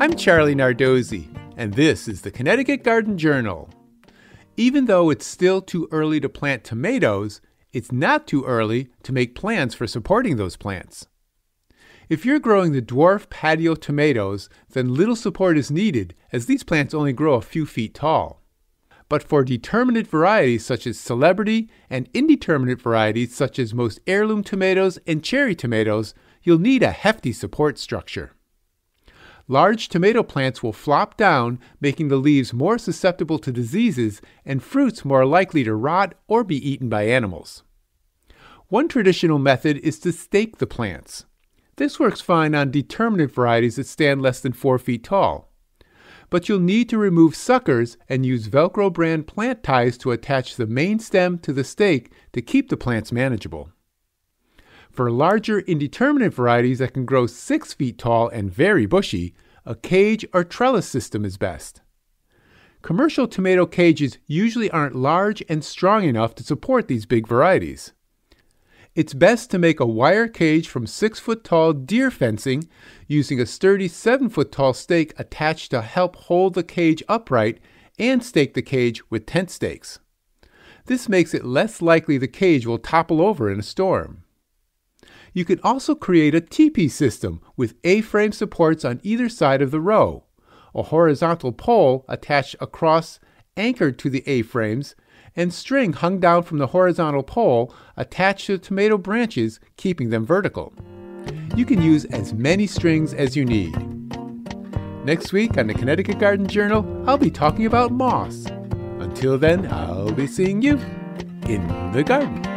I'm Charlie Nardozzi, and this is the Connecticut Garden Journal. Even though it's still too early to plant tomatoes, it's not too early to make plans for supporting those plants. If you're growing the dwarf patio tomatoes, then little support is needed as these plants only grow a few feet tall. But for determinate varieties such as celebrity and indeterminate varieties such as most heirloom tomatoes and cherry tomatoes, you'll need a hefty support structure. Large tomato plants will flop down, making the leaves more susceptible to diseases and fruits more likely to rot or be eaten by animals. One traditional method is to stake the plants. This works fine on determinate varieties that stand less than 4 feet tall. But you'll need to remove suckers and use Velcro brand plant ties to attach the main stem to the stake to keep the plants manageable. For larger indeterminate varieties that can grow 6 feet tall and very bushy, a cage or trellis system is best. Commercial tomato cages usually aren't large and strong enough to support these big varieties. It's best to make a wire cage from 6 foot tall deer fencing using a sturdy 7 foot tall stake attached to help hold the cage upright and stake the cage with tent stakes. This makes it less likely the cage will topple over in a storm. You can also create a teepee system with A-frame supports on either side of the row, a horizontal pole attached across anchored to the A-frames, and string hung down from the horizontal pole attached to the tomato branches, keeping them vertical. You can use as many strings as you need. Next week on the Connecticut Garden Journal, I'll be talking about moss. Until then, I'll be seeing you in the garden.